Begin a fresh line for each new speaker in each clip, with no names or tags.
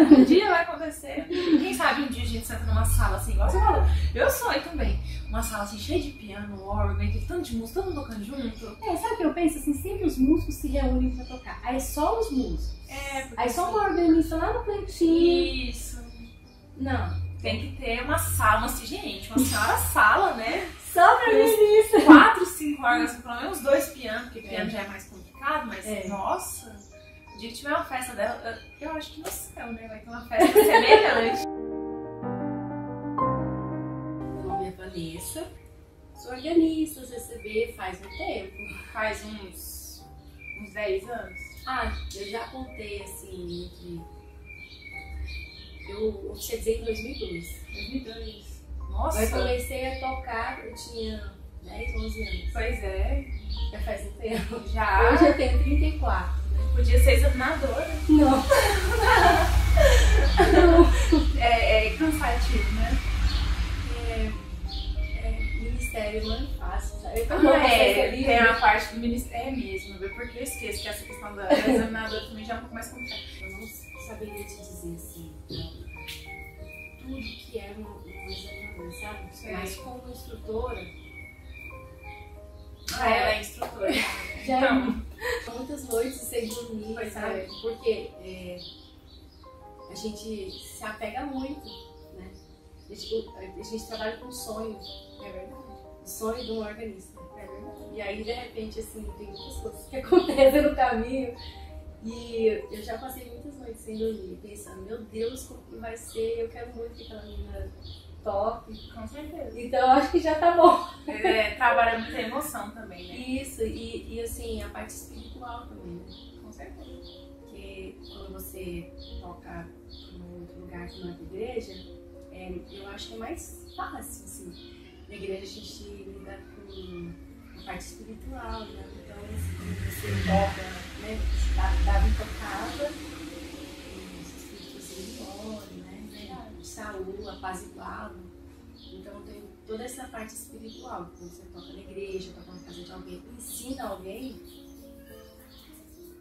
um dia vai acontecer. Quem sabe um dia a gente senta numa sala assim, igual você falou. Eu sonho também. Uma sala assim, cheia de piano, órgão, e tanto de música, todo mundo tocando junto.
É, sabe o que eu penso? Assim, sempre os músicos se reúnem pra tocar. Aí só os músicos.
É, porque
Aí só
assim,
uma organista lá no cantinho.
Isso.
Não.
Tem que ter uma sala, uma, assim, gente, uma senhora sala, né?
Só pra organista.
Quatro, cinco órgãos, pelo menos dois pianos, porque piano
É.
já é mais complicado, mas
É.
nossa, dia que tiver uma festa dela, eu, eu acho que no céu, né? Vai ter uma festa semelhante.
Meu nome é Vanessa. Sou organista, CCB faz um tempo.
Faz uns, uns 10 anos.
Ah, eu já contei assim, entre. Eu oficializei em 2002.
2002.
Mas
Nossa,
comecei a tocar, eu tinha 10, 11 anos.
pois é,
Já faz um tempo.
já
Hoje eu tenho 34.
Podia ser examinadora.
Não.
É, é cansativo, né?
É, ministério não é fácil, sabe?
Ah,
não
é, tem a parte do ministério, é mesmo, viu? porque eu esqueço que essa questão da, da examinadora também já é um pouco mais complexa.
Eu não saberia te dizer assim, tudo que é um, um examinador, sabe?
Sei.
Mas como instrutora,
Ah, ela é instrutora.
já
Então,
é muitas noites sem dormir,
Pois
sabe?
é.
Porque é, a gente se apega muito, né? A gente, a gente trabalha com sonho,
é verdade.
o sonho de um organista.
É verdade.
E aí, de repente, assim, tem muitas coisas que acontecem no caminho. E eu já passei muitas noites sem dormir, pensando, meu Deus, como que vai ser? Eu quero muito que aquela menina toque.
Com certeza.
Então, eu acho que já tá bom.
É, trabalha muita emoção também, né?
Isso, e, e assim, a parte espiritual também, né?
Com certeza.
Porque quando você toca em outro lugar que não é da igreja, é, eu acho que é mais fácil, assim. Na igreja a gente lida com a parte espiritual, né? Então, assim, você toca, né? Da- Davi tocava, e os espíritos se embora, né? Saúl, apaziguado. Então tem toda essa parte espiritual. Quando você toca na igreja, toca na casa de alguém, ensina alguém,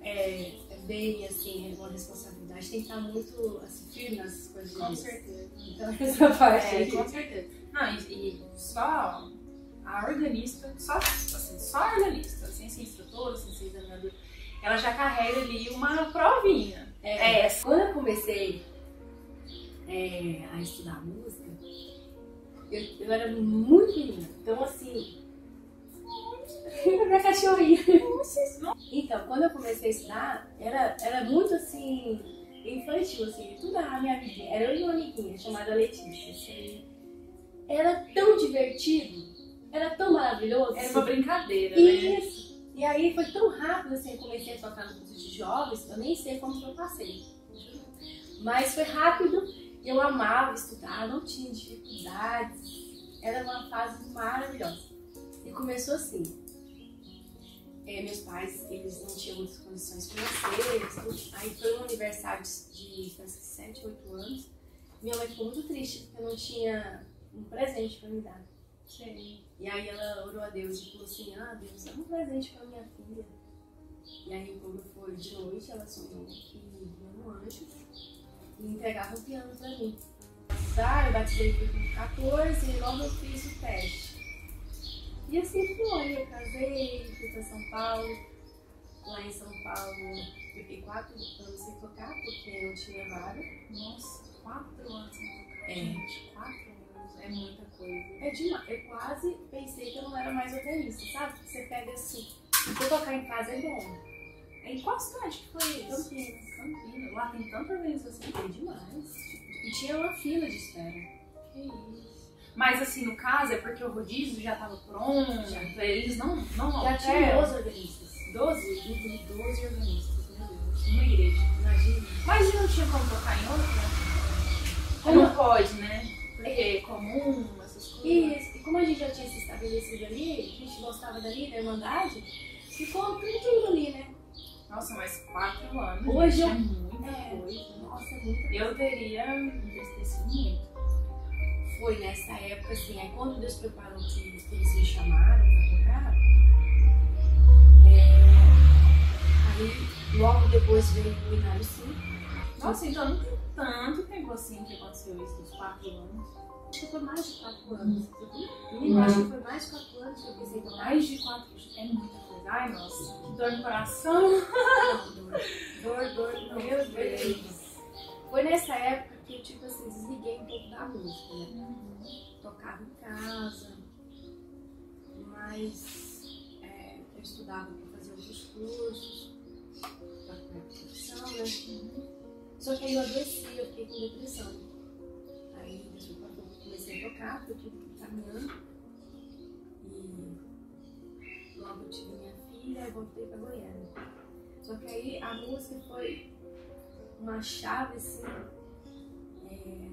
é, é bem assim, é uma responsabilidade. Tem que estar muito assim, firme nas coisas
Com certeza.
Então essa parte
É, com certeza. Não, e, e só a organista, só, assim, só a organista, sem ser instrutora, sem ser examinadora, ela já carrega ali uma provinha.
É,
É essa.
Quando eu comecei é, a estudar música, eu, eu era muito menina. Então, assim. minha cachorrinha. Então, quando eu comecei a estudar, era, era muito assim. infantil, assim. Tudo a minha amiguinha. Era eu e uma amiguinha chamada Letícia. assim. Era tão divertido, era tão maravilhoso.
Era uma brincadeira, né?
Isso. E aí foi tão rápido assim, eu comecei a tocar no curso de jovens, eu nem sei como que eu passei. Mas foi rápido, eu amava estudar, não tinha dificuldades. Era uma fase maravilhosa. E começou assim. É, meus pais, eles não tinham muitas condições financeiras, tudo. aí foi um aniversário de, de parece que 7, 8 anos. Minha mãe ficou muito triste porque eu não tinha um presente pra me dar.
Sei.
E aí ela orou a Deus e falou assim, ah Deus, dá um presente pra minha filha. E aí quando foi de noite, ela sonhou que um anjo e entregava um piano pra mim. Tá, eu batizei com 14 e logo eu fiz o teste. E assim foi, eu casei, fui pra São Paulo. Lá em São Paulo, eu fiquei quatro anos sem tocar, porque não tinha vaga.
Nossa, quatro anos sem tocar,
É.
gente. Quatro anos. É muita coisa.
É demais. Eu quase pensei que eu não era mais organista, sabe? Você pega assim, se tocar em casa é bom.
Em qual cidade que foi isso?
Campinas.
Campinas. Lá tem tanta organização.
É demais. E tinha uma fila de espera.
Que isso. Mas assim, no caso, é porque o rodízio já tava pronto.
Já.
Eles não. não
Já tinha 12 organistas.
12
Uhum, 12 organistas, meu Deus.
numa igreja.
Imagina.
Mas não tinha como tocar em outra?
Como-
Não pode, né? Porque é comum, essas coisas.
E, e como a gente já tinha se estabelecido ali, a gente gostava dali, da Irmandade, ficou tranquilo ali, né?
Nossa, mas quatro anos.
Hoje eu-
é muita
É.
coisa.
Nossa, é muita
Eu teria entristecido muito.
Foi nessa época, assim, aí quando Deus preparou que, que eles me chamaram pra tocar, é, aí logo depois veio o Inário Sim,
Nossa, então não tem tanto tempo assim que aconteceu isso, uns quatro anos.
Acho que foi mais de 4 anos. Acho que foi mais de 4 anos que eu pensei
Mais de quatro é muita coisa. Ai, nossa, que dor no coração.
Dor, dor, não, meu Deus. Foi nessa época que eu, tipo assim, desliguei um pouco da música, né? Tocava em casa, mas é, eu estudava para fazer outros cursos, para profissão, né? Só que aí eu adoeci, eu fiquei com depressão. Aí depois eu comecei a tocar, eu tive que caminhando. E logo eu tive minha e voltei para Goiânia. Só que aí a música foi uma chave assim, é,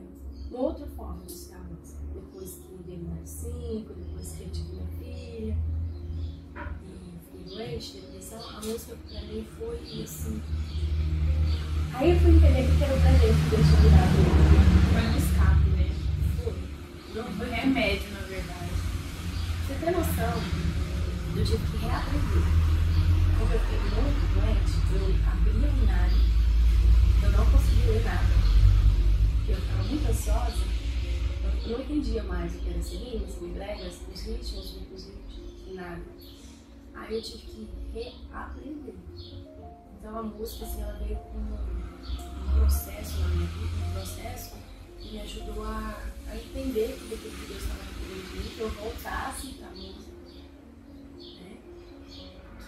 uma outra forma de estar a música. Depois que dei mais cinco, depois que eu tive minha filha e fiquei doente, depressão, a música pra mim foi assim. Aí eu fui entender que era o presente que Deus tinha me.
Foi um escape, né?
Foi.
Não foi remédio, na verdade.
Você tem noção? Eu tive que reaprender. Como eu fiquei muito doente, eu abri o inário, eu não conseguia ler nada. Porque eu estava muito ansiosa, eu não entendia mais o que era seringa, semibregas, os ritmos, os ritmos, nada. Aí eu tive que reaprender. Então a música, assim, ela veio com um processo na minha vida, um processo que me ajudou a, a entender tudo aquilo que Deus estava querendo de mim, que eu voltasse para a música.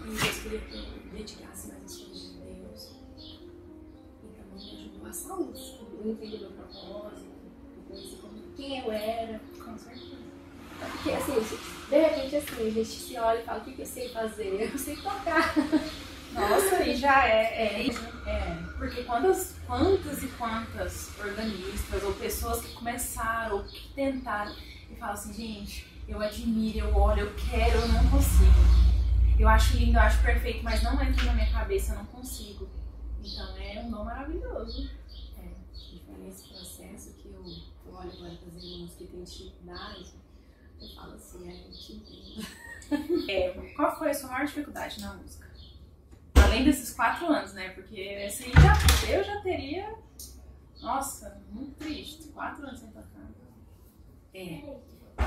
Que Deus queria que eu dedicasse mais as coisas de Deus. E também me ajudou a saúde. Eu entendi meu propósito, eu conheci como, quem eu era.
Com certeza.
Porque assim, de repente assim, a gente se olha e fala, o que, que eu sei fazer? Eu sei tocar.
Nossa, e já é, é, é. Porque quantas, quantas e quantas organistas ou pessoas que começaram ou que tentaram e falam assim, gente, eu admiro, eu olho, eu quero, eu não consigo. Eu acho lindo, eu acho perfeito, mas não entra na minha cabeça, eu não consigo. Então é um dom maravilhoso.
É, e foi nesse processo que eu, eu olho agora para as irmãs que têm dificuldade, eu falo assim, é, eu te entendo.
É, qual foi a sua maior dificuldade na música? Além desses quatro anos, né? Porque esse aí já, eu já teria. Nossa, muito triste. Quatro anos sem tocar.
É, eu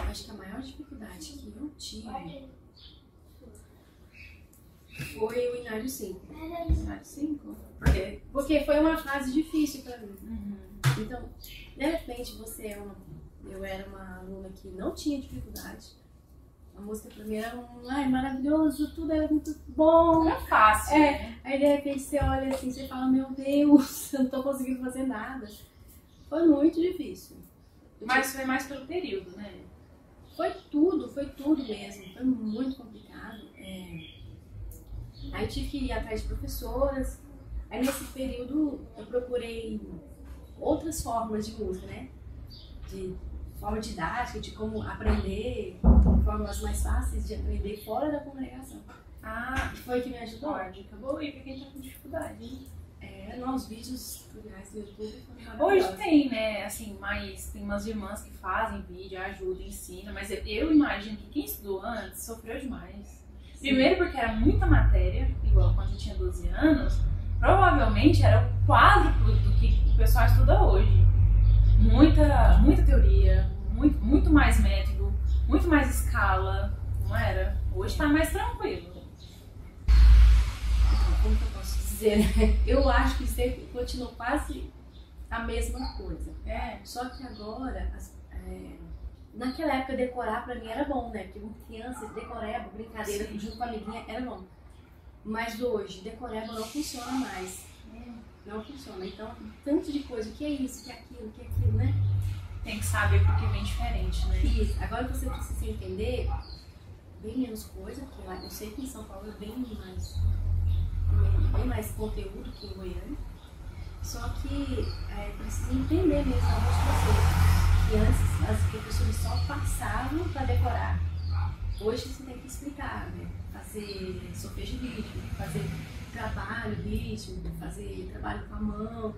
acho que a maior dificuldade que eu tive foi o Inário 5.
Cidade cinco? Porque.
Porque foi uma fase difícil para mim.
Uhum.
Então, de repente, você é uma. Eu era uma aluna que não tinha dificuldade. A música pra mim era um. Ai, maravilhoso, tudo era muito bom.
Não é fácil.
É.
né?
Aí de repente você olha assim, você fala, meu Deus, eu não tô conseguindo fazer nada. Foi muito difícil. Eu
Mas foi mais pelo período, né?
Foi tudo, foi tudo mesmo. Foi muito complicado. É. Aí eu tive que ir atrás de professoras. Aí nesse período eu procurei outras formas de música, né? De forma didática, de como aprender, formas mais fáceis de aprender fora da congregação.
Ah,
Foi que me ajudou.
pra quem tá com dificuldade. hein?
É, não, os vídeos tutoriais do YouTube
Hoje tem, né, assim, mais. Tem umas irmãs que fazem vídeo, ajudam, ensinam, mas eu imagino que quem estudou antes sofreu demais. Primeiro porque era muita matéria, igual quando eu tinha 12 anos, provavelmente era o quádruplo do que o pessoal estuda hoje. Muita, muita teoria, muito, muito mais método, muito mais escala, não era? Hoje tá mais tranquilo.
como que eu posso dizer, né? Eu acho que sempre continuou quase a mesma coisa.
É,
Só que agora, as- é, naquela época decorar pra mim era bom, né? Porque muito criança, decoreba, brincadeira
Sim.
junto com a amiguinha era bom. Mas hoje, decoreba não funciona mais. Não funciona. Então, tanto de coisa, o que é isso, o que é aquilo, o que é aquilo, né?
tem que saber porque vem diferente, né?
Isso. Agora você precisa entender bem menos coisa, porque lá eu sei que em São Paulo é bem mais, bem mais conteúdo que em Goiânia. Só que é, precisa entender mesmo coisas. Que antes as professoras só passavam para decorar. Hoje você tem que explicar, né? Fazer solfejo rítmico, fazer trabalho rítmico, fazer trabalho com a mão.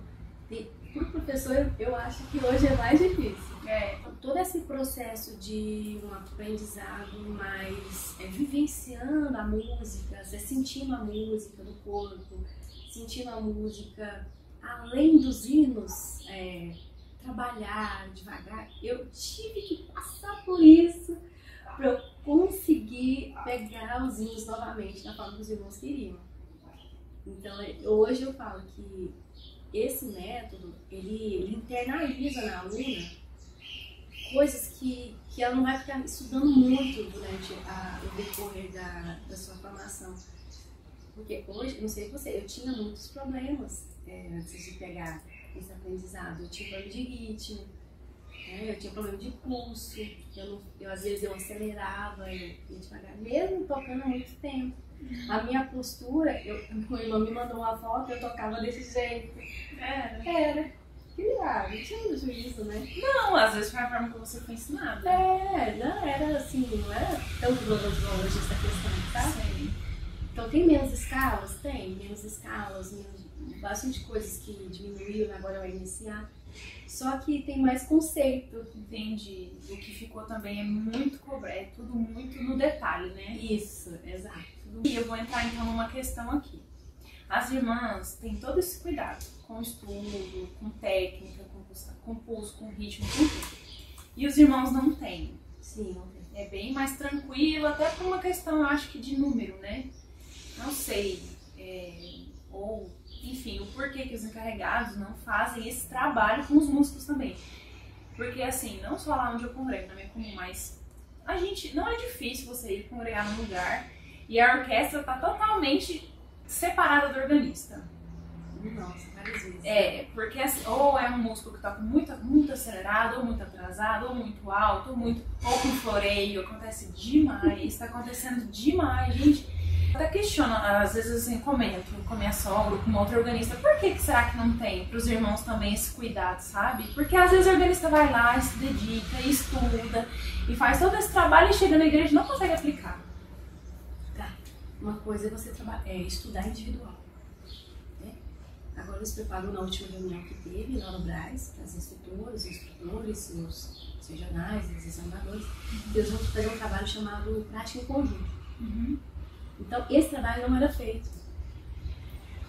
Para o professor, eu- acho que hoje é mais difícil.
É,
Então, todo esse processo de um aprendizado mais é, vivenciando a música, você sentindo a música no corpo, sentindo a música além dos hinos, é, trabalhar devagar, eu tive que passar por isso para eu conseguir pegar os hinos novamente da forma que os irmãos queriam. Então, é, hoje eu falo que esse método, ele, ele internaliza na aluna coisas que, que ela não vai ficar estudando muito durante a, o decorrer da, da sua formação. Porque hoje, não sei você, eu tinha muitos problemas é, antes de pegar esse aprendizado. Eu tinha problema de ritmo, né? eu tinha problema de pulso, eu, não, eu às vezes eu acelerava, eu ia devagar, mesmo tocando há muito tempo. A minha postura, eu, meu irmão me mandou uma foto, eu tocava desse jeito.
Era.
Era. Que não tinha juízo, né?
Não, às vezes foi a forma que você foi ensinada.
É, não era assim, não era tão glorioso hoje essa questão, tá?
Sei.
Então tem menos escalas? Tem, menos escalas, menos, bastante coisas que diminuíram, agora vai iniciar. Só que tem mais conceito.
Entendi. O que ficou também é muito cobrado, é tudo muito no detalhe, né?
Isso, exato.
E eu vou entrar então numa questão aqui. As irmãs têm todo esse cuidado com estudo, com técnica, com pulso, com ritmo, com tudo. E os irmãos não têm.
Sim, não tem.
É bem mais tranquilo, até por uma questão, eu acho que de número, né? Não sei. é, ou, enfim, o porquê que os encarregados não fazem esse trabalho com os músicos também. Porque, assim, não só lá onde eu congrego, minha comum, mas a gente. Não é difícil você ir congregar num lugar e a orquestra tá totalmente separada do organista.
Nossa, várias vezes.
É, porque assim, ou é um músico que toca muito, muito acelerado, ou muito atrasado, ou muito alto, ou muito. ou com floreio, acontece demais, tá acontecendo demais, gente. Eu Até questiono, às vezes assim, comento com minha sogra, com outra organista, por que, que será que não tem pros irmãos também esse cuidado, sabe? Porque às vezes o organista vai lá se dedica, estuda, e faz todo esse trabalho e chega na igreja e não consegue aplicar.
Tá. Uma coisa é você trabalhar, é estudar individual. né? Agora eles preparam na última reunião que teve lá no Braz, para as instrutoras, os instrutores, os, os regionais, os examinadores, eles vão fazer um trabalho chamado prática em conjunto. Então, esse trabalho não era feito.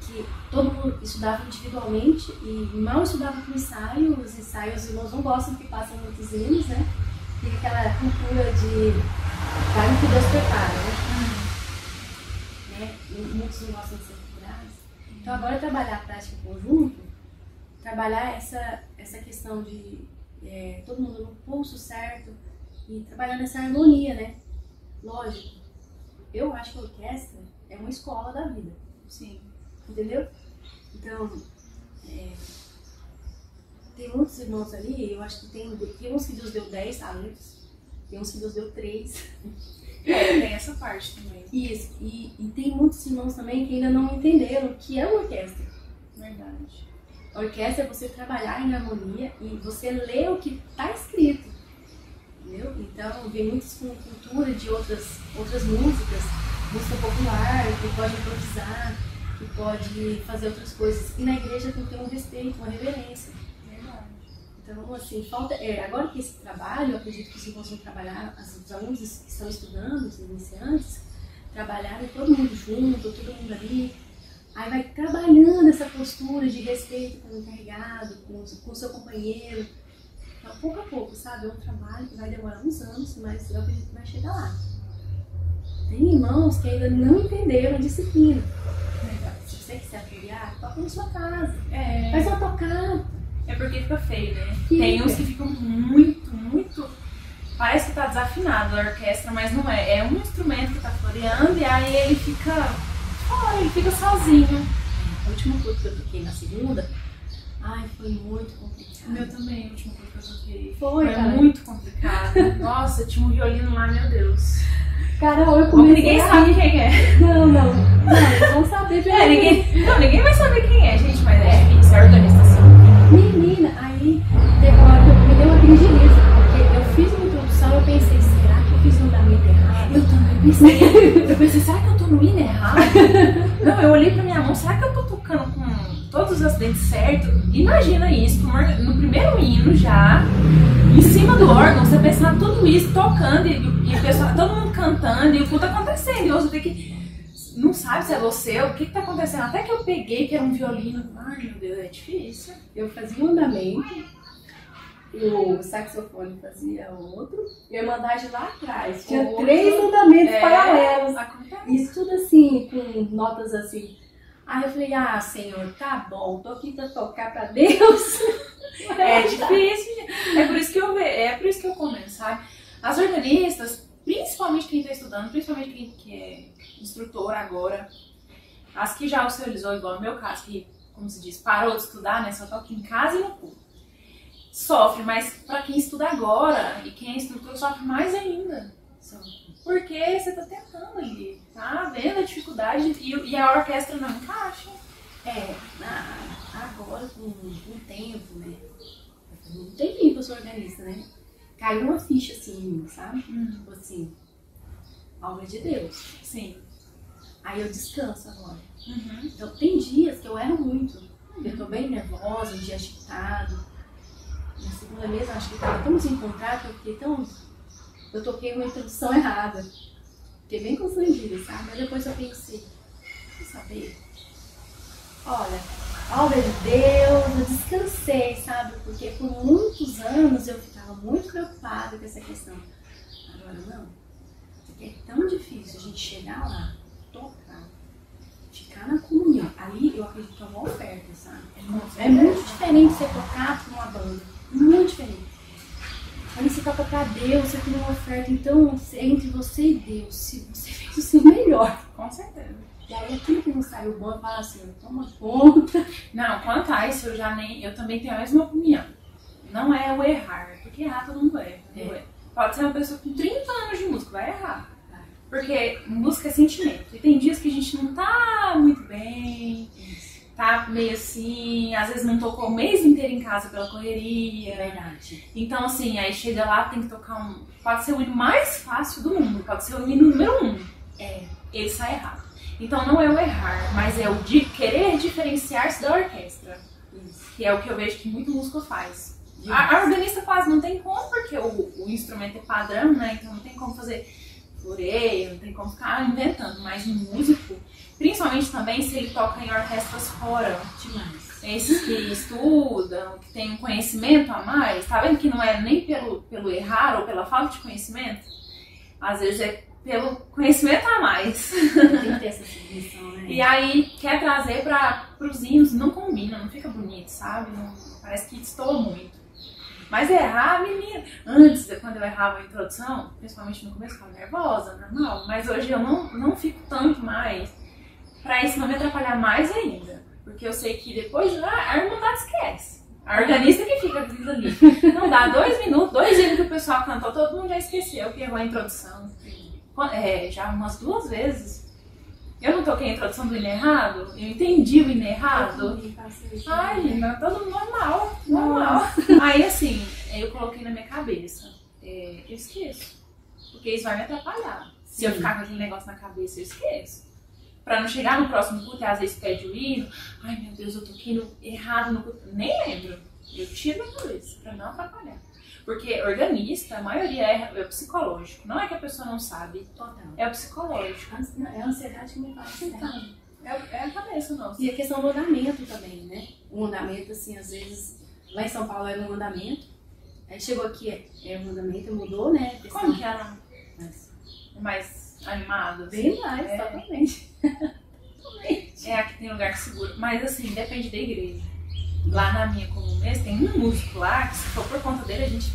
Que todo mundo estudava individualmente e mal estudava com ensaio. Os ensaios, os irmãos não gostam que passam muitos hinos, né? Fica aquela cultura de o que Deus prepara, né? né? Muitos não gostam de ser culturais. Então, agora trabalhar a prática em conjunto, trabalhar essa, essa questão de é, todo mundo no pulso certo e trabalhar nessa harmonia, né? Lógico, eu acho que a orquestra é uma escola da vida,
Sim.
entendeu? Então, é, tem muitos irmãos ali, eu acho que tem, tem uns que Deus deu 10 talentos, tem uns que Deus deu 3.
É, tem essa parte também.
Isso, e, e tem muitos irmãos também que ainda não entenderam o que é uma orquestra.
Verdade.
A orquestra é você trabalhar em harmonia e você ler o que está escrito. Entendeu? Então, vem muitos com cultura de outras, outras músicas, música popular, que pode improvisar, que pode fazer outras coisas. E na igreja tem que ter um respeito, uma reverência.
Verdade.
Então, assim, falta. É, agora que esse trabalho, acredito que irmãos vão trabalhar, os alunos que estão estudando, os iniciantes, trabalharem todo mundo junto, todo mundo ali. Aí vai trabalhando essa postura de respeito com o encarregado, com o seu companheiro. Então, pouco a pouco, sabe? É um trabalho que vai demorar uns anos, mas eu acredito que vai chegar lá. Tem irmãos que ainda não entenderam a disciplina. Se você quiser afiliar, toca na sua casa.
É.
Faz uma tocada.
É porque fica feio, né?
Fica.
Tem uns que ficam muito, muito. Parece que tá desafinado a orquestra, mas não é. É um instrumento que tá floreando e aí ele fica. Oh, ele fica sozinho.
O último culto que eu toquei na segunda, ai, foi muito complicado.
O meu também, o último que eu toquei.
Foi,
Foi
cara.
muito complicado. Nossa, tinha um violino lá, meu Deus.
Carol, eu comecei
ninguém
a...
sabe quem é.
Não, não. Não, vão saber
É,
pelo
ninguém, não, ninguém vai saber quem é, gente, mas é difícil, é organização.
Menina, aí teve uma hora que eu me deu uma crise porque eu fiz uma introdução eu pensei, será que eu fiz um andamento errado?
Eu também pensei. Eu pensei, será que eu tô no hino errado? Não, eu olhei pra minha mão, será que eu tô tocando com todos os acidentes certo? Imagina isso, no primeiro hino já, em cima do órgão, você pensar tudo isso, tocando, e, e o pessoal, todo mundo cantando, e o culto acontecendo, e você tem que não sabe se é você, o que, tá acontecendo. Até que eu peguei que era um violino. Ai, meu Deus, é difícil.
Eu fazia um andamento, o saxofone fazia outro, e a irmandade lá atrás. Tinha
Outro.
três andamentos
É,
paralelos.
Acontece.
Isso tudo assim, com notas assim. Aí eu falei, ah, senhor, tá bom, tô aqui pra tocar pra Deus.
É difícil. É por isso que eu é por isso que eu comento, sabe? As organistas, principalmente quem está estudando, principalmente quem que é instrutor agora, as que já oficializou, igual no meu caso, que, como se diz, parou de estudar, né? Só toca em casa e no culto. Sofre, mas para quem estuda agora e quem é instrutor sofre mais ainda. Porque você tá tentando ali, tá vendo a dificuldade e, e a orquestra não encaixa.
É, na- agora com o tempo, né? Um tempinho que eu sou organista, né? Caiu uma ficha assim em mim, sabe? Tipo assim, obra de Deus.
Sim.
Aí eu descanso agora.
Uhum.
Então tem dias que eu erro muito. Eu tô bem nervosa, um dia agitado. Na segunda mesa acho que tava tão desencontrado que eu fiquei tão. Eu toquei uma introdução errada. Fiquei bem constrangida, sabe? Mas depois eu pensei, quer saber? Olha, obra de Deus, eu descansei, sabe? Porque por muitos anos eu ficava muito preocupada com essa questão. Agora não. Porque é tão difícil a gente chegar lá, tocar, ficar na comunhão. Ali eu acredito que é uma oferta, sabe? É muito diferente você tocar para uma banda. Muito diferente. Ali você toca para Deus, você tem uma oferta. Então, é entre você e Deus. Se você fez o seu melhor.
Com certeza.
E aí aquilo que não saiu bom, eu falo assim, toma conta.
Não, quanto a isso, eu já nem. Eu também tenho a mesma opinião. Não é o errar, porque errar todo mundo erra.
É.
Pode ser uma pessoa com 30 anos de música, vai errar. Porque música é sentimento. E tem dias que a gente não tá muito bem, tá meio assim, às vezes não tocou o mês inteiro em casa pela correria.
verdade.
Então, assim, aí chega lá, tem que tocar um. Pode ser o hino mais fácil do mundo, pode ser o hino número um.
É.
Ele sai errado. Então não é o errar, mas é o de querer diferenciar-se da orquestra.
Isso.
Que é o que eu vejo que muito músico faz. A, a organista faz, não tem como, porque o, o instrumento é padrão, né? Então não tem como fazer floreio, não tem como ficar inventando. Mas um músico, principalmente também se ele toca em orquestras fora,
Demais.
esses que estudam, que têm um conhecimento a mais, tá vendo que não é nem pelo, pelo errar ou pela falta de conhecimento? Às vezes é pelo conhecimento a mais.
Tem que ter essa submissão, né?
E aí quer trazer para os hinos, não combina, não fica bonito, sabe? Não- parece que destoa muito. Mas errar, menina. Antes, quando eu errava a introdução, principalmente no começo, eu ficava nervosa, normal. Mas hoje eu não, não fico tanto mais. Pra isso não me atrapalhar mais ainda. Porque eu sei que depois ah, a irmandade esquece. A organista que fica ali. Não dá dois minutos, dois hinos que o pessoal cantou, todo mundo já esqueceu que errou a introdução. É, já umas duas vezes. Eu não toquei a introdução do hino errado, eu entendi o hino errado. Ai, não, todo normal, normal. Aí assim, eu coloquei na minha cabeça, é, eu esqueço. Porque isso vai me atrapalhar. Se eu ficar com aquele negócio na cabeça, eu esqueço. Pra não chegar no próximo culto e às vezes pede o hino. Ai meu Deus, eu toquei no, errado no culto. Nem lembro. Eu tiro da cabeça pra não atrapalhar. Porque organista, a maioria é, é psicológico. Não é que a pessoa não sabe,
Total.
é o psicológico.
É a ansiedade que me passa.
Então, é, é a cabeça nossa.
E a questão do andamento também, né? O andamento, assim, às vezes, lá em São Paulo era um andamento, aí chegou aqui, é, é um andamento, mudou, né? A
Como que era
Mas
mais animado? assim?
Bem mais,
É.
totalmente.
É, aqui tem lugar que segura. Mas assim, depende da igreja. Lá na minha comum mesmo, tem um músico lá que se for por conta dele, a gente.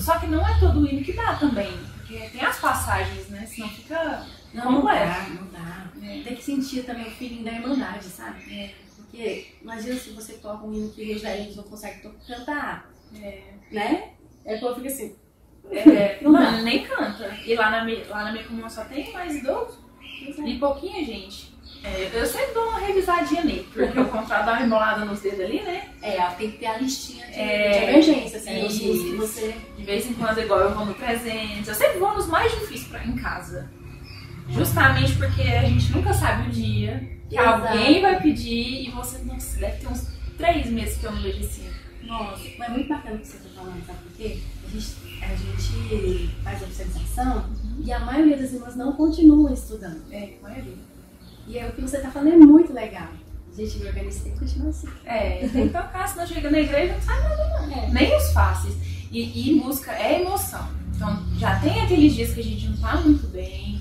Só que não é todo hino que dá também. Porque tem as passagens, né? Senão fica.
Não, não
completo.
dá, não dá.
É.
Tem que sentir também o feeling da irmandade, sabe?
É.
Porque imagina se você toca um hino que os velhinhos não conseguem cantar,
É,
né? Aí o povo fica assim,
é,
Não
não,
dá.
nem canta. E lá na, minha- lá na minha comum só tem mais idoso e pouquinha gente. É, eu sempre dou uma revisadinha nele, porque o contrato dá uma embolada nos dedos ali, né?
é, tem que ter a listinha de,
É,
de emergência, assim, que você...
De vez em quando, igual eu vou no presente. Eu sempre vou nos mais difíceis pra, em casa. Justamente porque a gente nunca sabe o dia que
Exato.
alguém vai pedir e você nossa, deve ter uns três meses que eu não vejo esse
Nossa, mas é muito bacana o que você está falando, sabe por quê? A gente, a gente faz observação e a maioria das irmãs não continuam estudando.
É, a maioria.
E aí, o que você está falando é muito legal. A gente me organiza tem que continuar assim.
É, tem que tocar, senão chega na igreja não sai nada, não.
É.
Nem os fáceis. E, e música é emoção. Então, já tem aqueles dias que a gente não tá muito bem.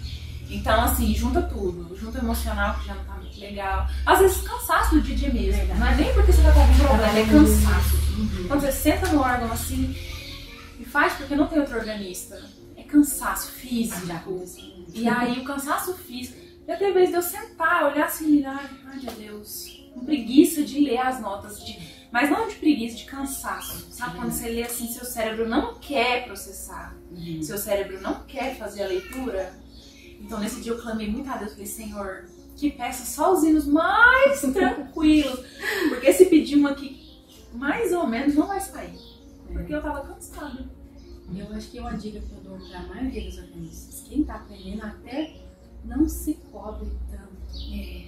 Então, assim, junta tudo. Junta o emocional, que já não tá muito legal. Às vezes, cansaço do dia mesmo.
Verdade.
Não é nem porque você tá com algum problema, é cansaço.
Uhum.
Quando você senta no órgão assim e faz porque não tem outro organista, é cansaço físico. E aí o cansaço físico. Já teve vez de eu sentar, olhar assim e ai, ai meu Deus, com preguiça de ler as notas, de, mas não de preguiça, de cansaço. Sabe quando você lê assim, seu cérebro não quer processar,
Uhum.
seu cérebro não quer fazer a leitura. Então nesse dia eu clamei muito a Deus, falei, Senhor, que peça só os hinos mais tranquilos, porque se pedir um aqui mais ou menos não vai sair. Porque eu tava cansada.
Eu acho que uma dica que eu dou para a maioria dos organistas, quem está aprendendo até não se cobre tanto,
É,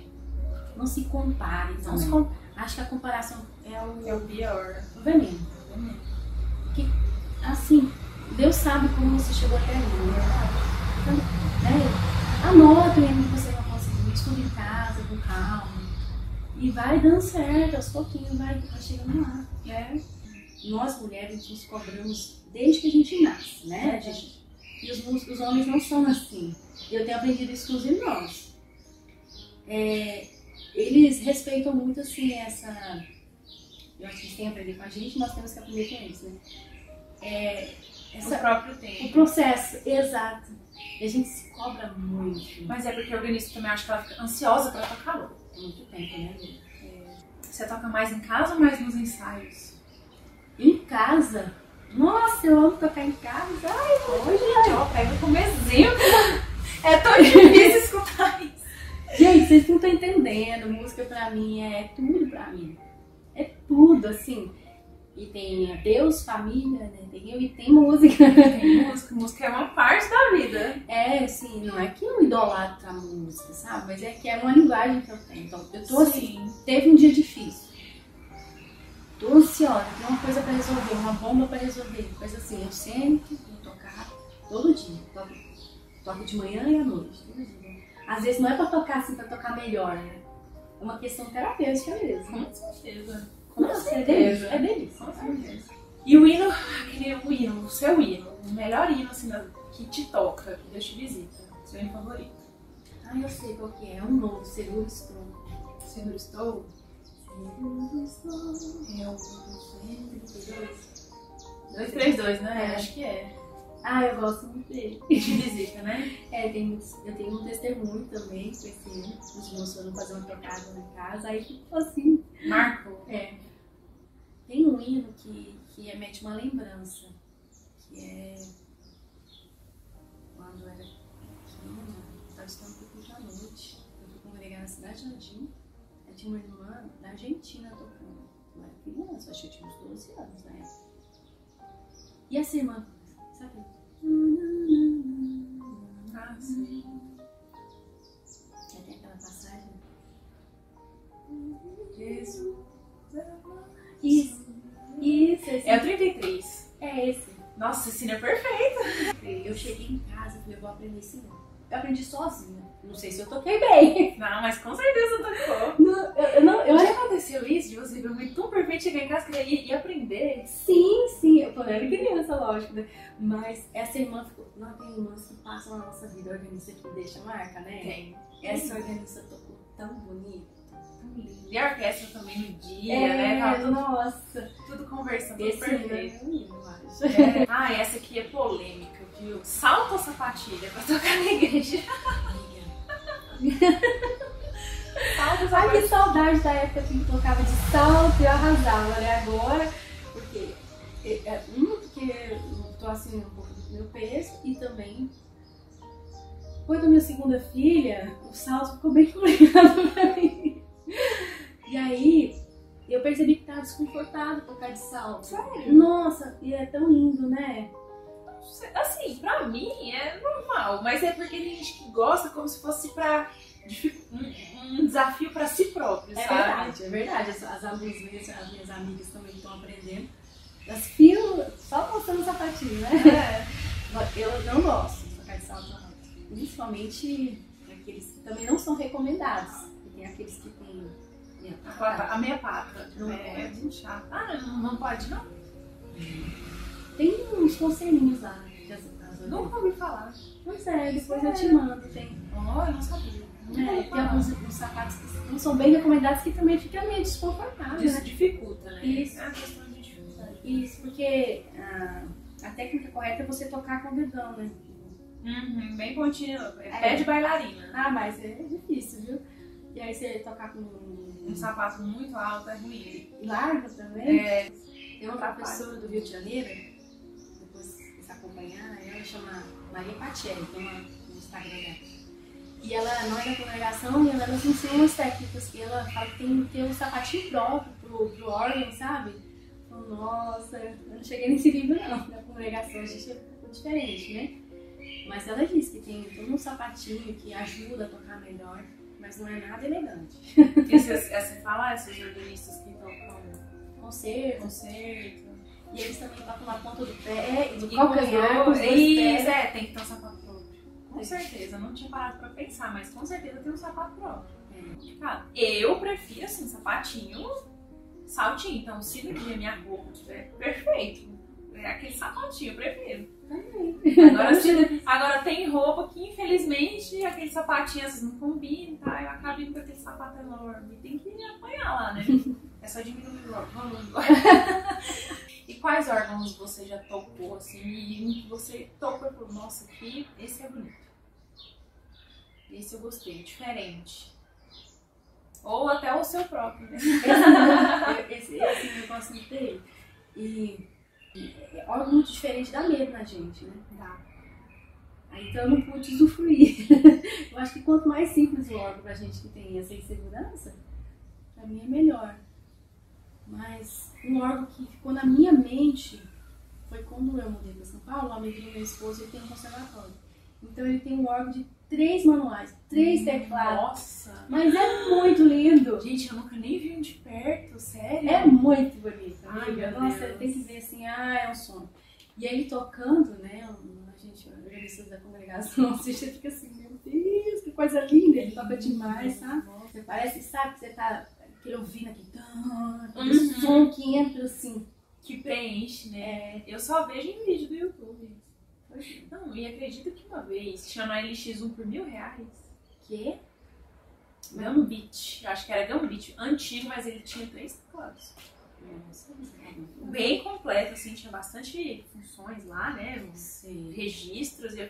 não se compare
não
também.
se compara.
Acho que a comparação é o,
É o pior.
o veneno. Assim, Deus sabe como você chegou até ali, né? Então, né? Anota em casa, com calma. E vai dando certo, aos pouquinhos vai, vai chegando lá.
É.
Nós mulheres nos cobramos desde que a gente nasce, né? A gente, e os, os homens não são assim. Eu tenho aprendido isso irmãos. É, eles respeitam muito assim essa. Eu acho que eles têm que aprender com a gente, nós temos que aprender com eles, né? É,
O
essa,
próprio
o
tempo.
processo, exato. E a gente se cobra muito.
Mas é porque o organismo também acha que ela fica ansiosa pra tocar louco.
Muito tempo, né? amiga?
Você toca mais em casa ou mais nos ensaios?
Em casa. Nossa, eu amo tocar em casa. Ai,
Hoje, gente, ó, pega como exemplo. É tão difícil escutar isso.
Gente, vocês não estão entendendo. Música pra mim é tudo pra mim. É tudo, assim. E tem Deus, família, né? Tem eu e tem música.
Tem música, música é uma parte da vida.
É, assim, não é que eu idolatro a música, sabe? Mas é que é uma linguagem que eu tenho. Então, eu tô assim,
Sim.
teve um dia difícil. Tô ansiosa, tem uma coisa pra resolver, uma bomba pra resolver. Coisa assim, eu sento, vou tocar todo dia. Toco, toco de manhã e à noite. todo dia. Às vezes não é pra tocar assim, pra tocar melhor, né? É uma questão terapêutica mesmo.
Com certeza.
Nossa, é delícia. É delícia.
Com certeza. E o hino, aquele o hino, o seu hino, o melhor hino assim, que te toca, que Deus te visita. Seu hino favorito.
Ah, eu sei qual que é. É um novo, seguro estou.
Senhor, estou.
Seguro estou.
É o
132.
232, né?
É.
Acho que é.
Ah, eu gosto muito dele.
Te visita, né?
É, tem muitos, eu tenho um testemunho também com esse hino. Os meus foram fazer uma tocada em casa, aí ficou assim.
Marco.
É. Tem um hino que, que remete uma lembrança, que é quando eu era pequena, estava estudando culto à noite. Eu fui congregar na cidade de Jardim, aí tinha uma irmã da Argentina tocando. Eu era criança, acho que eu tinha uns 12 anos na época. E essa irmã, sabe?
Ah, sim.
Esse.
É o 33.
É esse.
Nossa, esse hino é perfeito.
Eu cheguei em casa e falei, eu vou aprender esse. Eu aprendi sozinha. Não sei se eu toquei bem.
Não, mas com certeza tocou.
Não, eu, eu não, eu
Já aconteceu isso de você ver hino tão perfeito, chegar em casa e, e aprender?
Sim, sim, eu quando era criança, lógico, né? Mas essa irmã ficou. Não tem irmãs que passam na nossa vida, organista que deixa marca, né?
Tem.
Essa organista tocou tão bonito.
E a orquestra também no dia,
É,
né? Tava tudo,
nossa.
tudo conversando, tudo
Esse é
perfeito.
acho.
É. Ah, essa aqui é polêmica, viu? Salta a sapatilha pra tocar na igreja.
Ai, que saudade da época que tocava de salto e eu arrasava, né? Agora, porque, é, é, um, porque eu tô assim um pouco do meu peso e também, depois da minha segunda filha, o salto ficou bem complicado pra mim. E aí, eu percebi que tava desconfortável tocar de salto.
Sério?
Nossa, e é tão lindo, né?
Assim, pra mim é normal, mas é porque tem gente que gosta como se fosse pra um, um desafio para si próprio,
é
sabe?
verdade, é verdade. As, as alunas, as minhas amigas também estão aprendendo. As fios só mostrando o sapatinho, né?
É.
Eu não gosto de tocar de salto alto. Principalmente aqueles que também não são recomendados. Tem aqueles que têm pata.
A meia pata.
Não
é,
pode.
muito chato. Ah, não, não pode não?
Tem uns conselhinhos lá.
Nunca ouvi falar.
Pois é, depois eu te mando. Tem,
Oh, eu não sabia.
É, tem alguns, uns sapatos que não são bem recomendados que também fica meio desconfortável,
Isso
né?
dificulta, né?
Isso.
É uma questão de dificuldade.
Isso, porque ah, a técnica correta é você tocar com o dedão, né?
Uhum, bem pontinho. É
É.
pé de bailarina.
Ah, mas é difícil, viu? E aí você tocar com
Um sapato muito alto é ruim.
largo também.
É,
Tem uma professora do Rio de Janeiro, depois você acompanhar, ela chama Maria Patielli, tem uma no Instagram dela. E ela, nós da congregação, e ela nos ensina umas técnicas que ela fala que tem que ter um sapatinho próprio pro, pro órgão, sabe? Então, Nossa, eu não cheguei nesse nível não, na congregação, a gente é diferente, né? Mas ela diz que tem todo um sapatinho que ajuda a tocar melhor, mas não é nada elegante.
é, você fala esses organistas que tocam
Concerto,
concerto.
e eles também tocam na ponta do pé, do
E
calcanhar, com os dois
Isso, é, tem que ter um sapato próprio. Com certeza, eu não tinha parado pra pensar, mas com certeza tem um sapato próprio.
É.
Cara, eu prefiro assim, sapatinho, saltinho. Então, se no dia minha roupa tiver perfeito, é aquele sapatinho, eu prefiro. Agora, se, agora tem roupa que infelizmente aquele sapatinho às vezes não combina, tá? Eu acabo indo com aquele sapato enorme. Tem que apanhar lá, né? É só diminuir o volume. E quais órgãos você já tocou, assim, e um que você tocou e falou, nossa, aqui, esse é bonito. Esse eu gostei, diferente. Ou até o seu próprio, né?
esse, esse negócio não tem. E, e é algo muito diferente dá medo na gente, né?
Tá.
Aí, Então eu não pude usufruir. eu acho que quanto mais simples o órgão pra gente que tem essa insegurança, pra mim é melhor. Mas um órgão que ficou na minha mente foi quando eu mudei pra São Paulo, o amigo do meu esposo ele tem um conservatório. Então ele tem um órgão de três manuais, três teclados.
Nossa!
Mas é muito lindo.
Gente, eu nunca nem vi um de perto, sério?
É muito bonito,
Ai,
amiga.
meu
Nossa,
Deus.
tem que ver assim, ah, é um sonho. E aí tocando, né, a gente, organizador da congregação, você fica assim, meu Deus, que coisa linda, ele toca demais, sabe? Você parece, sabe, que você tá aquele ouvindo aqui, aquele
Uhum.
som que entra assim.
Que preenche, né?
É,
Eu só vejo em vídeo do YouTube. Não, e acredito que uma vez tinha no LX1 por mil reais.
que?
Gambit. Eu acho que era Gambit. Antigo, mas ele tinha três teclados. Bem completo, assim, tinha bastante funções lá, né? Registros. E eu.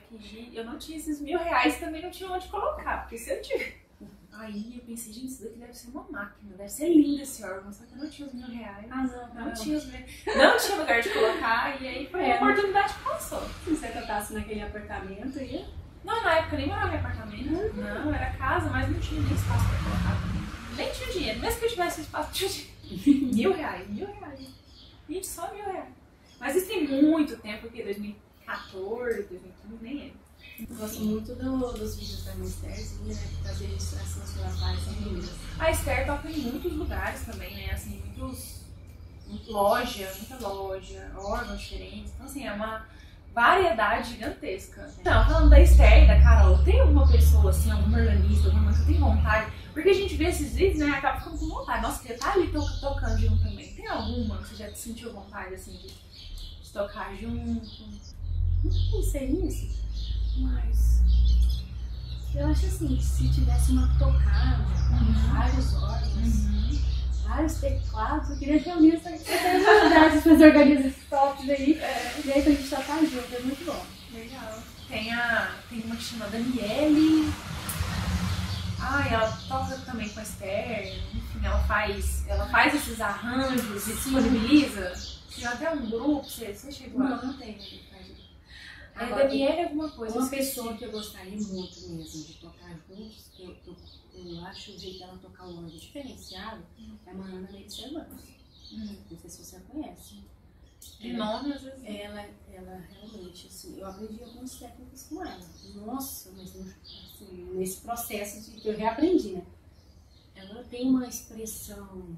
Eu não tinha esses mil reais também não tinha onde colocar, porque se eu tiver. Aí eu pensei, gente, isso daqui deve ser uma máquina, deve ser lindo esse órgão, só que eu não tinha os mil reais.
Ah, não,
Não
não.
tinha, os mil- não tinha lugar de colocar, e aí foi
É.
a oportunidade que passou.
Se você tocasse naquele apartamento, ia.
Não, na época eu nem morava em apartamento. Não, era casa, mas não tinha nem espaço pra colocar. Nem tinha dinheiro. Mesmo que eu tivesse espaço, tinha dinheiro. mil reais, mil reais. Gente, só mil reais. Mas isso tem muito tempo, porque 2014, 2015, nem é.
Eu gosto muito do- dos vídeos da Misterzinha, né? Porque as ilustrações que ela faz são lindas.
A Esther toca em muitos lugares também, né? Assim, muitos. muito Loja, muita loja, órgãos diferentes. Então, assim, é uma variedade gigantesca. Então, falando da Esther e da Carol, tem alguma pessoa, assim, alguma organista, alguma que você tem vontade? Porque a gente vê esses vídeos, né? Acaba ficando com vontade. Nossa, queria estar ali to- tocando junto também. Tem alguma que você já sentiu vontade, assim, de, de tocar junto?
Nunca pensei nisso, mas eu acho assim, que se tivesse uma tocada,
Uhum.
vários órgãos, vários teclados, eu queria reunir essa essa que organizam esses tops aí, e aí pra gente tocar junto, é muito bom.
Legal. Tem, a, tem uma que chama Daniele. Ai, ela toca também com a Esther. Enfim, ela faz, ela faz esses arranjos e disponibiliza. Tem até um grupo, você, você chegou a.
Não, não tem.
É
Agora,
Daniele alguma coisa.
Uma pessoa que eu gostaria muito mesmo de tocar juntos, que eu, eu, eu acho o jeito dela tocar o órgão diferenciado, é a Mariana Neide Cervantes.
Hum.
Não sei se você a conhece.
De nome, às vezes.
Ela, ela realmente, assim, eu aprendi algumas técnicas com ela. Nossa, mas assim, nesse processo de que eu reaprendi, né? Ela tem uma expressão,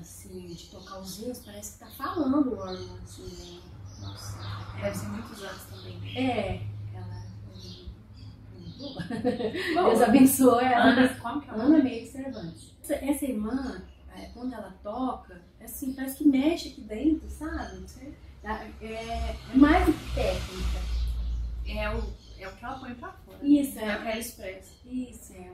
assim, de tocar os dedos, parece que tá falando o órgão, assim, né?
Nossa. Deve ser muitos anos também.
É, ela é boa. Deus abençoe ela.
Ana, como que é?
Ana Meire Cervantes. Essa, essa irmã, é, quando ela toca, é assim, parece que mexe aqui dentro, sabe? É, é mais do que técnica.
É o, é o que ela põe pra fora.
Isso,
É o
é.
que ela expressa.
Isso, é.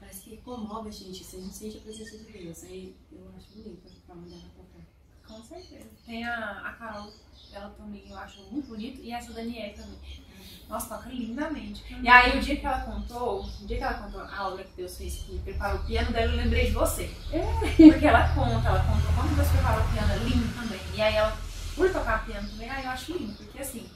Parece que comove a gente, se a gente sente a presença de Deus. Aí eu acho bonito a forma dela tocar.
Com certeza. Tem a, a Carol, ela também eu acho muito bonito. E essa Daniela também. Nossa, toca lindamente. E aí, o dia que ela contou, o dia que ela contou a obra que Deus fez, que preparou o piano dela, eu lembrei de você. Porque ela conta, ela contou como Deus preparou o piano, é lindo também. E aí, ela, por tocar piano também, aí eu acho lindo, porque assim,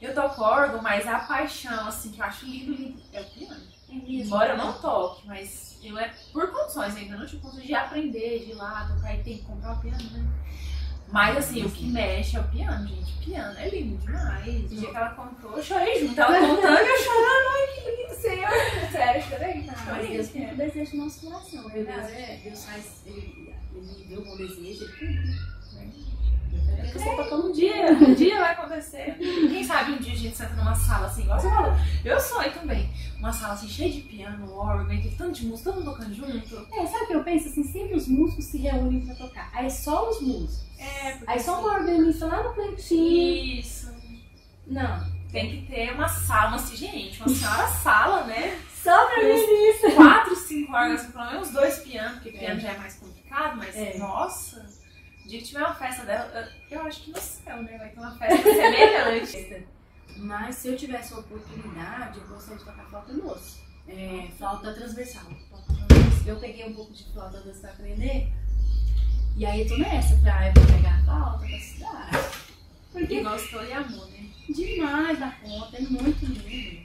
eu toco órgão, mas a paixão, assim, que eu acho lindo, lindo, é o piano.
É.
Embora eu não toque, mas eu é por condições ainda, não tive condições de aprender, de ir lá tocar e tem que comprar o piano, né? Mas assim, o que mexe é o piano, gente. O piano é lindo demais. O dia que ela contou, eu chorei junto. Ela contando e eu chorando. Ai, que lindo, Senhor. Sério, eu chorei.
Mas
Chorei.
Deus tem um desejo no nosso coração, é
Deus, é.
Deus faz, ele, ele deu um bom desejo, ele cumpre.
É porque você tocando um dia, um dia vai acontecer. Quem sabe um gente senta numa sala assim, igual você falou. Eu sonho também. Uma sala assim, cheia de piano, órgão, e tanto de música, todo mundo tocando junto.
É, sabe o que eu penso? Assim, sempre os músicos se reúnem pra tocar. Aí é só os músicos.
É, porque
Aí só
assim,
uma organista lá no cantinho.
Isso.
Não.
Tem que ter uma sala, assim, gente, uma senhora sala, né?
Só pra organista.
Quatro, cinco órgãos, pelo menos dois pianos, porque
É.
piano já é mais complicado, mas
É.
nossa, o dia que tiver uma festa dela, eu, eu acho que no céu, né? Vai ter uma festa semelhante.
Mas se eu tivesse a oportunidade, eu gostaria de tocar flauta doce. É, flauta transversal. Eu peguei um pouco de flauta doce pra aprender. E aí eu tô nessa, pra eu vou pegar a flauta pra estudar.
Porque
Porque
gostou e amou, né?
demais da conta, é muito lindo.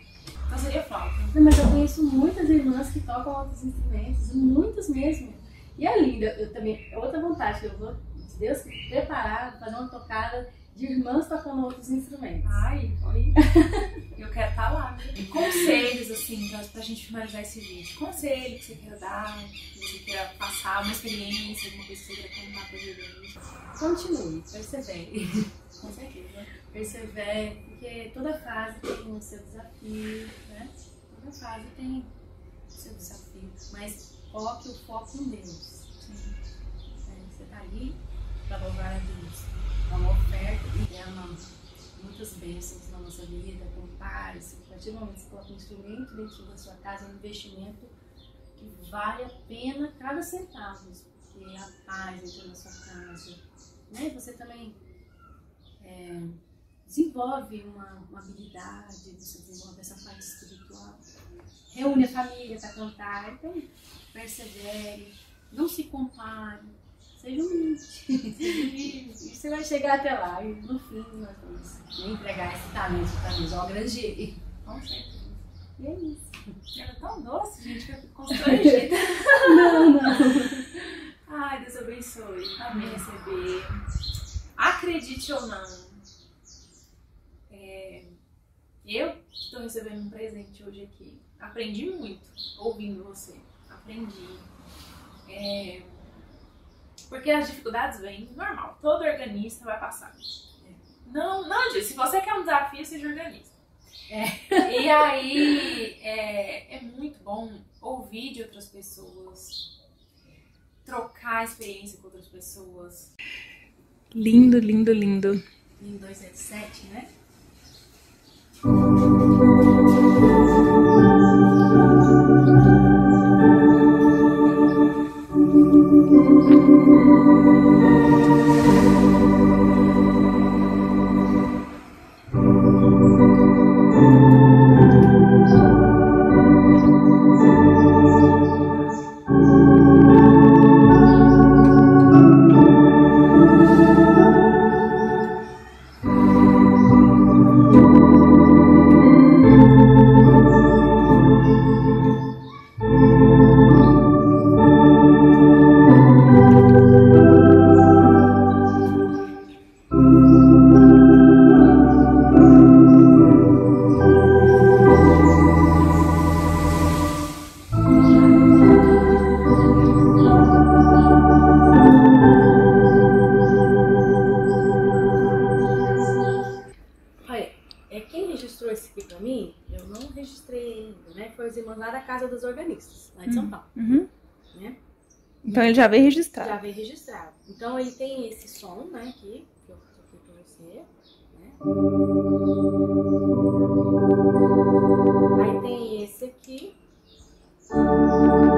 Então seria flauta.
Não, mas eu conheço muitas irmãs que tocam outros instrumentos, muitas mesmo. E é linda, eu também, é outra vontade que eu vou, se Deus preparar, fazer uma tocada de irmãs tocando outros instrumentos.
Ai, oi. Eu quero estar lá. né? Conselhos, assim, pra, pra gente finalizar esse vídeo. Conselho que você queira dar, que você queira passar, uma experiência, alguma coisa que você queira contar pra gente.
Continue, persevere.
Com certeza.
Persevere, porque toda fase tem o seu desafio, né? Toda fase tem o seu desafio. Mas coloque o foco em Deus.
Sim.
É, Você tá ali para louvar a Deus. É uma oferta e derrama muitas bênçãos na nossa vida, compare-se. A partir do momento que você coloca um instrumento dentro da sua casa, é um investimento que vale a pena cada centavo, porque a paz entra na sua casa. Né? Você também é, desenvolve uma, uma habilidade, você desenvolve essa parte espiritual. Reúne a família para cantar, então persevere, não se compare, seja humilde. e você vai chegar até lá. E no fim nós vamos entregar esse talento para Deus. Ó, grande.
Com certeza.
E é isso.
Ela é tão doce, gente, que eu fico constrangida.
Não, não.
Ai, Deus abençoe. Amém. Receber. Acredite ou não, é, eu estou recebendo um presente hoje aqui. Aprendi muito ouvindo você. Aprendi. É, porque as dificuldades vêm, normal. Todo organista vai passar. Não, não, Gil, se você quer um desafio, seja organista. E aí é, é muito bom ouvir de outras pessoas, trocar experiência com outras pessoas. Lindo, lindo, lindo.
Em 277, né?
Então ele já veio registrado.
Já veio registrado. Então ele tem esse som, né, aqui, que eu toquei pra você, né? Aí tem esse aqui.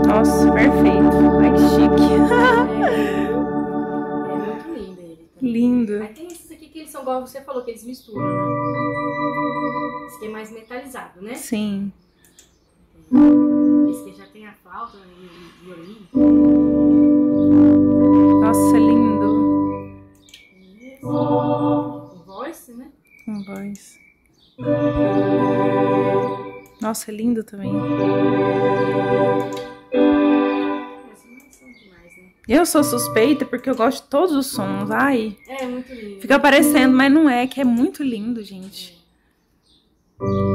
Nossa, perfeito. Ai, que chique.
É, é muito lindo ele também.
Lindo.
Aí tem esses aqui que eles são igual você falou, que eles misturam? Esse aqui é mais metalizado, né?
Sim.
Esse aqui já tem a flauta e o violino. O voice, né?
Com voz. Nossa, é lindo também.
Né?
Eu sou suspeita porque eu gosto de todos os sons. Ai,
É muito lindo.
fica parecendo, mas não é, que é muito lindo, gente.
É.